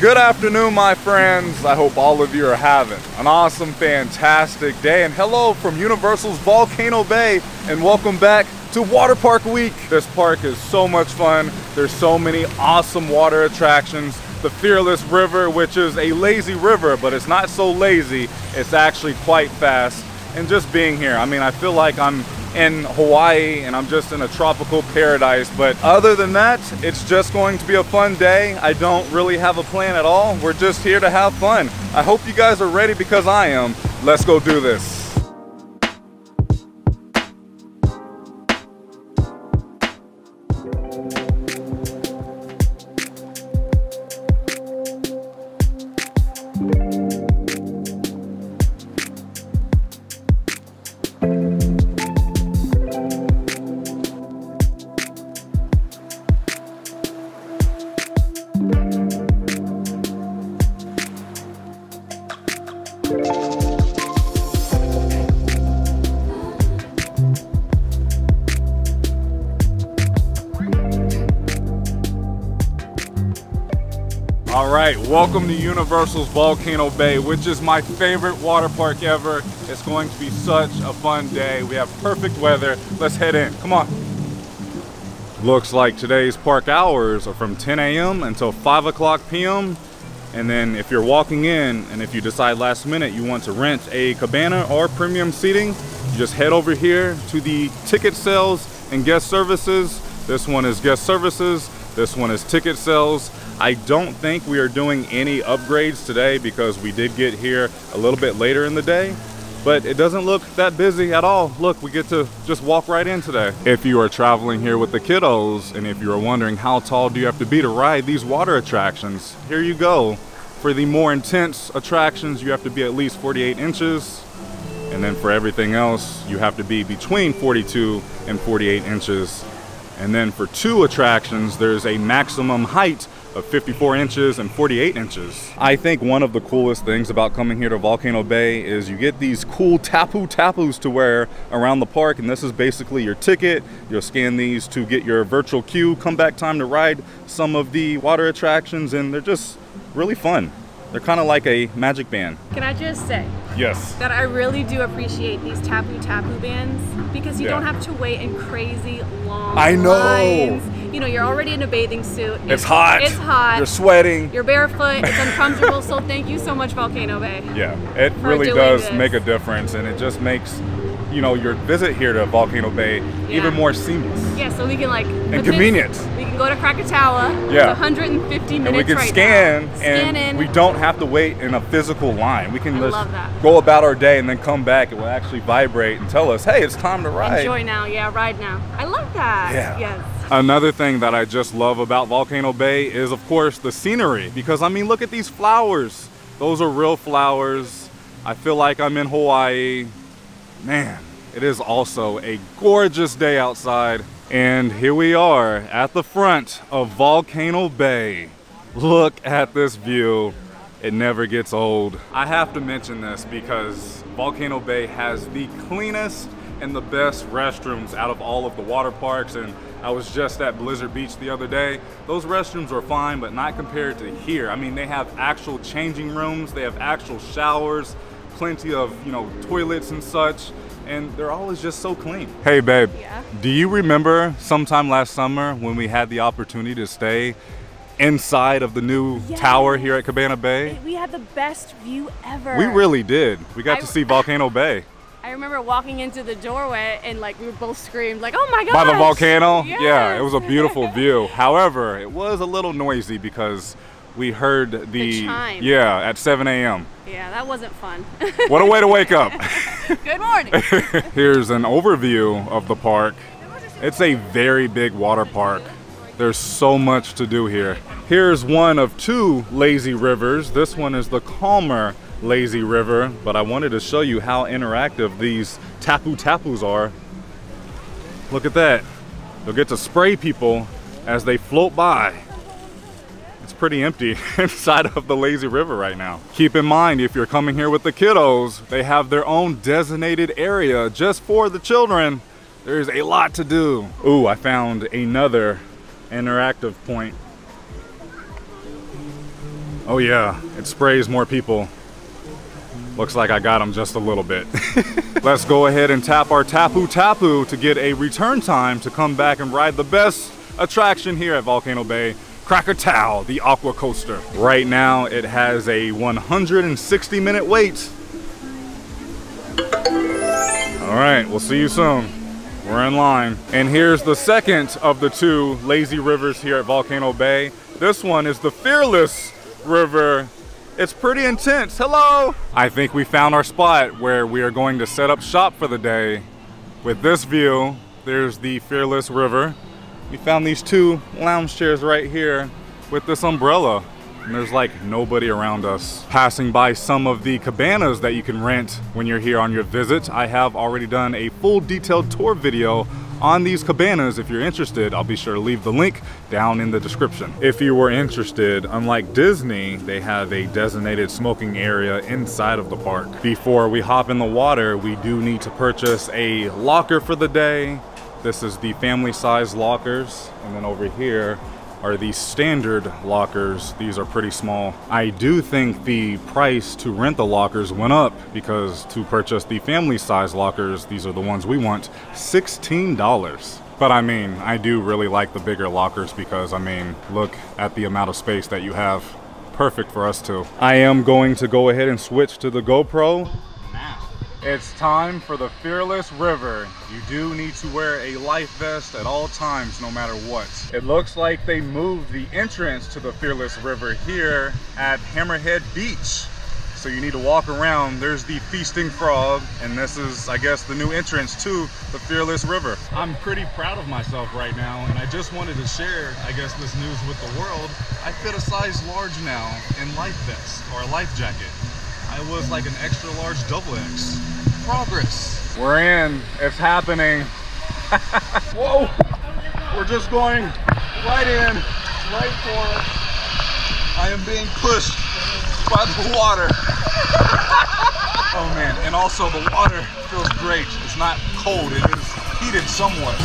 Good afternoon, my friends. I hope all of you are having an awesome, fantastic day. And hello from Universal's Volcano Bay, and welcome back to Water Park Week. This park is so much fun. There's so many awesome water attractions. The Fearless River, which is a lazy river, but it's not so lazy. It's actually quite fast. And just being here, I mean, I feel like I'm in Hawaii and I'm just in a tropical paradise. But other than that, it's just going to be a fun day. I don't really have a plan at all. We're just here to have fun. I hope you guys are ready because I am. Let's go do this. All right, welcome to Universal's Volcano Bay, which is my favorite water park ever. It's going to be such a fun day. We have perfect weather. Let's head in. Come on. Looks like today's park hours are from 10 a.m. until 5 o'clock p.m. And then if you're walking in and if you decide last minute you want to rent a cabana or premium seating, you just head over here to the ticket sales and guest services. This one is guest services. This one is ticket sales. I don't think we are doing any upgrades today because we did get here a little bit later in the day, but it doesn't look that busy at all. Look, we get to just walk right in today. If you are traveling here with the kiddos and if you are wondering how tall do you have to be to ride these water attractions, here you go. For the more intense attractions, you have to be at least 48 inches. And then for everything else, you have to be between 42 and 48 inches. And then for two attractions, there's a maximum height of 54 inches and 48 inches. I think one of the coolest things about coming here to Volcano Bay is you get these cool tapu tapus to wear around the park and this is basically your ticket. You'll scan these to get your virtual queue, come back time to ride some of the water attractions and they're just really fun. They're kind of like a magic band. Can I just say Yes. that I really do appreciate these tapu tapu bands because you Yeah. don't have to wait in crazy long I know. lines. You know, you're already in a bathing suit. It's hot. It's hot. You're sweating. You're barefoot. It's uncomfortable. so thank you so much, Volcano Bay. Yeah, it really does this. make a difference and it just makes, you know, your visit here to Volcano Bay Yeah. even more seamless. Yeah, so we can like And convenient. this- we can go to Krakatoa. Yeah. 150 minutes and we can right scan now. Scan and in. we don't have to wait in a physical line. We can I just go about our day and then come back. It will actually vibrate and tell us, hey, it's time to ride. Enjoy now. Yeah, ride now. I love that. Yeah. Yes. Another thing that I just love about Volcano Bay is, of course, the scenery. Because, I mean, look at these flowers. Those are real flowers. I feel like I'm in Hawaii. Man, it is also a gorgeous day outside. And here we are at the front of Volcano Bay. Look at this view. It never gets old. I have to mention this because Volcano Bay has the cleanest and the best restrooms out of all of the water parks. And I was just at Blizzard Beach the other day. Those restrooms were fine, but not compared to here. I mean, they have actual changing rooms, they have actual showers, plenty of, you know, toilets and such. And they're always just so clean. Hey, babe. Yeah? Do you remember sometime last summer when we had the opportunity to stay inside of the new tower here at Cabana Bay? We had the best view ever. We really did. We got I- to see Volcano Bay. I remember walking into the doorway and like we were both screamed like, "Oh my god!" By the volcano? Yeah, it was a beautiful view. However, it was a little noisy because we heard the, The chime. yeah at 7 a.m. yeah, that wasn't fun. What a way to wake up! Good morning. Here's an overview of the park. It's a very big water park. There's so much to do here. Here's one of two lazy rivers. This one is the calmer lazy river, but I wanted to show you how interactive these tapu tapus are. Look at that. You'll get to spray people as they float by. It's pretty empty inside of the lazy river right now. Keep in mind, if you're coming here with the kiddos, they have their own designated area just for the children. There's a lot to do. Ooh, I found another interactive point. Oh yeah, it sprays more people. Looks like I got them just a little bit. Let's go ahead and tap our Tapu Tapu to get a return time to come back and ride the best attraction here at Volcano Bay, Krakatoa, the Aqua Coaster. Right now, it has a 160 minute wait. All right, we'll see you soon. We're in line. And here's the second of the two lazy rivers here at Volcano Bay. This one is the Fearless River. It's pretty intense. Hello! I think we found our spot where we are going to set up shop for the day. With this view, there's the Fearless River. We found these two lounge chairs right here with this umbrella and there's like nobody around us. Passing by some of the cabanas that you can rent when you're here on your visit. I have already done a full detailed tour video on these cabanas. If you're interested, I'll be sure to leave the link down in the description. If you were interested, unlike Disney, they have a designated smoking area inside of the park. Before we hop in the water, we do need to purchase a locker for the day. This is the family size lockers. And then over here, are these standard lockers. These are pretty small. I do think the price to rent the lockers went up because to purchase the family size lockers, these are the ones we want, $16. But I mean, I do really like the bigger lockers because I mean, look at the amount of space that you have. Perfect for us too. I am going to go ahead and switch to the GoPro it's time for the Fearless River. You do need to wear a life vest at all times, no matter what. It looks like they moved the entrance to the Fearless River here at Hammerhead Beach. So you need to walk around. There's the Feasting Frog, and this is, I guess, the new entrance to the Fearless River. I'm pretty proud of myself right now, and I just wanted to share, I guess, this news with the world. I fit a size large now in life vest, or a life jacket. I was like an extra large double X. Progress. We're in. It's happening. Whoa! We're just going right in, right for it. I am being pushed by the water. oh man, and also the water feels great. It's not cold, it is heated somewhat.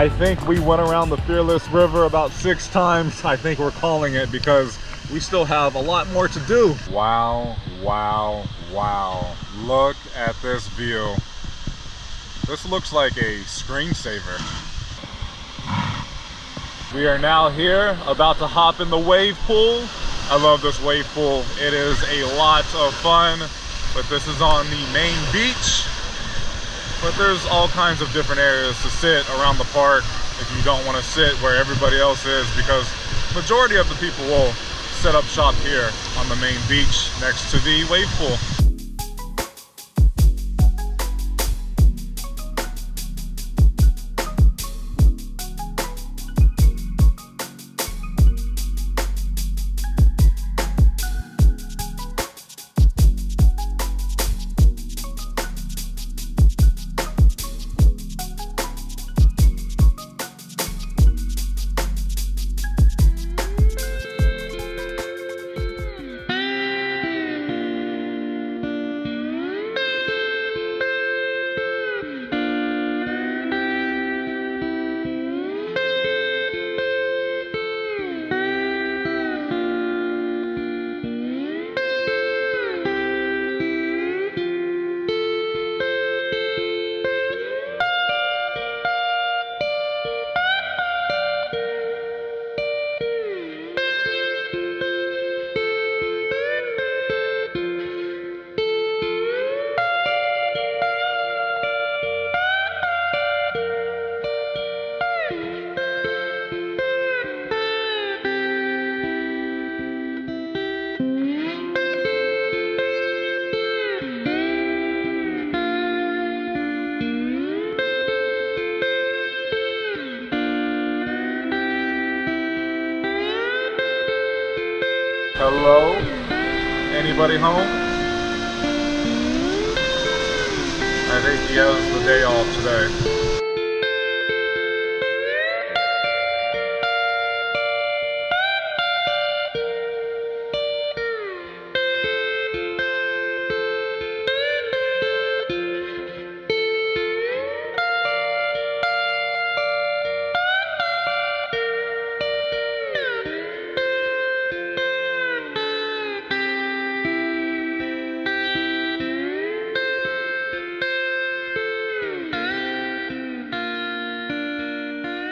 I think we went around the Fearless River about six times. I think we're calling it because we still have a lot more to do. Wow, wow, wow. Look at this view. This looks like a screensaver. We are now here, about to hop in the wave pool. I love this wave pool. It is a lot of fun, but this is on the main beach. But there's all kinds of different areas to sit around the park if you don't want to sit where everybody else is because majority of the people will set up shop here on the main beach next to the wave pool. Anybody home? I think he has the day off today.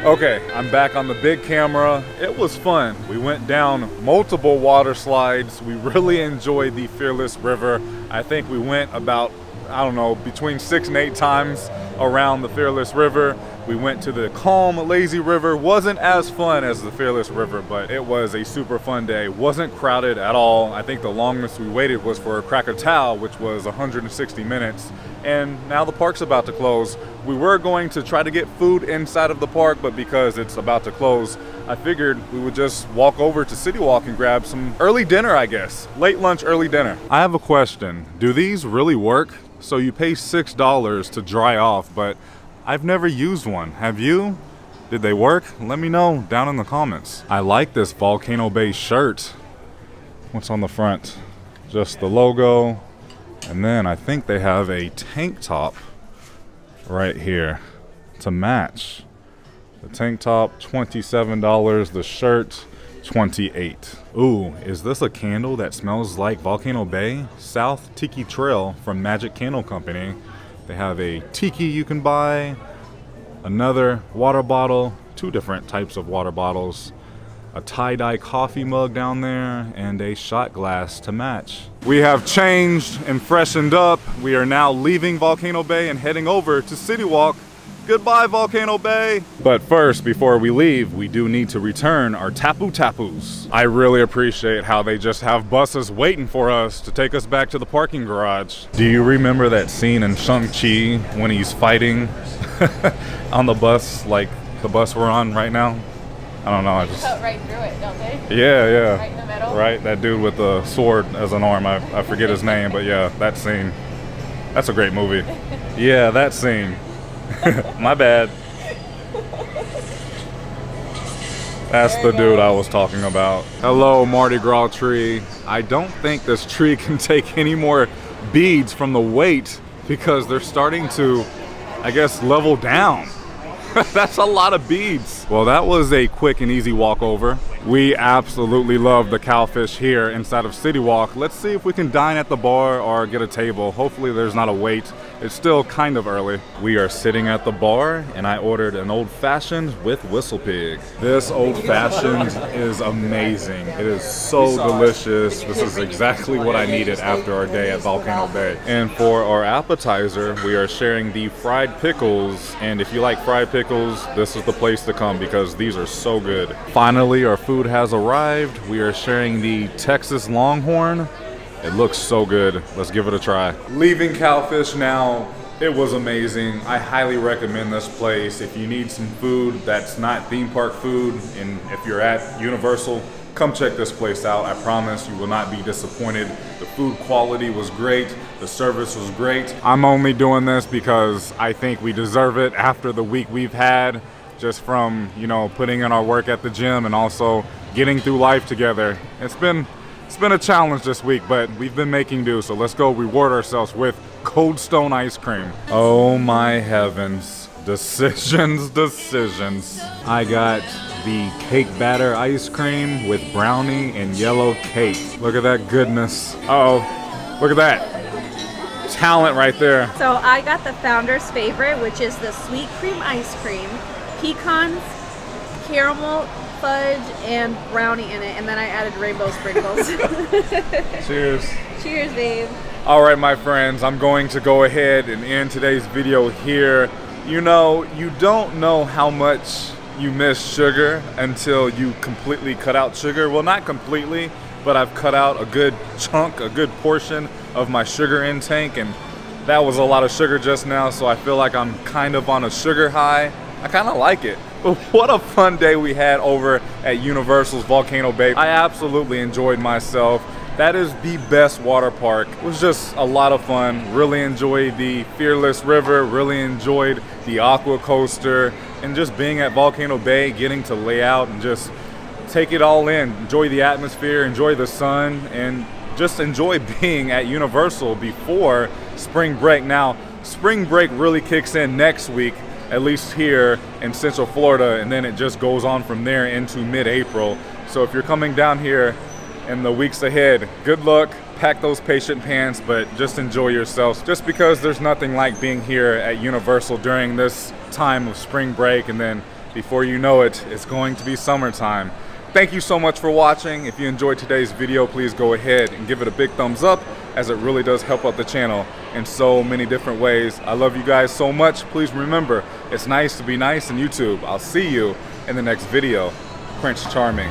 Okay, I'm back on the big camera. It was fun. We went down multiple water slides. We really enjoyed the Fearless River. I think we went about, I don't know, between six and eight times around the Fearless River. We went to the calm, lazy river. Wasn't as fun as the Fearless River, but it was a super fun day. Wasn't crowded at all. I think the longest we waited was for a Krakatoa, which was 160 minutes. And now the park's about to close. We were going to try to get food inside of the park, but because it's about to close, I figured we would just walk over to City Walk and grab some early dinner, I guess. Late lunch, early dinner. I have a question. Do these really work? So you pay $6 to dry off, but I've never used one. Have you? Did they work? Let me know down in the comments. I like this Volcano Bay shirt. What's on the front? Just the logo. And then I think they have a tank top right here to match. The tank top, $27. The shirt, 28 Ooh, is this a candle that smells like Volcano Bay? South Tiki Trail from Magic Candle Company. They have a tiki you can buy, another water bottle, two different types of water bottles, a tie-dye coffee mug down there, and a shot glass to match. We have changed and freshened up. We are now leaving Volcano Bay and heading over to City Walk. Goodbye, Volcano Bay. But first, before we leave, we do need to return our Tapu Tapus. I really appreciate how they just have buses waiting for us to take us back to the parking garage. Do you remember that scene in Shang-Chi when he's fighting on the bus, like the bus we're on right now? I don't know. I just cut right through it, don't they? Yeah, yeah. Right in the middle. Right, that dude with the sword as an arm. I, I forget his name, but yeah, that scene. That's a great movie. Yeah, that scene. My bad. That's the dude I was talking about. Hello, Mardi Gras tree. I don't think this tree can take any more beads from the weight because they're starting to, I guess, level down. That's a lot of beads. Well, that was a quick and easy walkover. We absolutely love the cowfish here inside of City Walk. Let's see if we can dine at the bar or get a table. Hopefully there's not a wait. It's still kind of early. We are sitting at the bar and I ordered an old fashioned with WhistlePig. This old fashioned is amazing. It is so delicious. This is exactly what I needed after our day at Volcano Bay. And for our appetizer, we are sharing the fried pickles. And if you like fried pickles, this is the place to come because these are so good. Finally, our food has arrived. We are sharing the Texas Longhorn. It looks so good. Let's give it a try. Leaving Cowfish now. It was amazing. I highly recommend this place. If you need some food that's not theme park food, and if you're at Universal, come check this place out. I promise you will not be disappointed. The food quality was great. The service was great. I'm only doing this because I think we deserve it after the week we've had just from, you know, putting in our work at the gym and also getting through life together. It's been it's been a challenge this week, but we've been making do, so let's go reward ourselves with Cold Stone ice cream. Oh my heavens. Decisions, decisions. I got the cake batter ice cream with brownie and yellow cake. Look at that goodness. Uh oh look at that. Talent right there. So I got the founder's favorite, which is the sweet cream ice cream, pecans, caramel fudge and brownie in it, and then I added rainbow sprinkles. Cheers. Cheers, babe. All right, my friends, I'm going to go ahead and end today's video here. You know, you don't know how much you miss sugar until you completely cut out sugar. Well, not completely, but I've cut out a good chunk, a good portion of my sugar intake, and that was a lot of sugar just now, so I feel like I'm kind of on a sugar high. I kind of like it. what a fun day we had over at Universal's Volcano Bay. I absolutely enjoyed myself. That is the best water park. It was just a lot of fun. Really enjoyed the Fearless River, really enjoyed the Aqua Coaster, and just being at Volcano Bay, getting to lay out and just take it all in. Enjoy the atmosphere, enjoy the sun, and just enjoy being at Universal before spring break. Now, spring break really kicks in next week, at least here in Central Florida, and then it just goes on from there into mid-April. So if you're coming down here in the weeks ahead, good luck, pack those patient pants, but just enjoy yourselves. Just because there's nothing like being here at Universal during this time of spring break, and then before you know it, it's going to be summertime. Thank you so much for watching. If you enjoyed today's video, please go ahead and give it a big thumbs up as it really does help out the channel in so many different ways. I love you guys so much. Please remember, it's nice to be nice in YouTube. I'll see you in the next video. Prince Charming.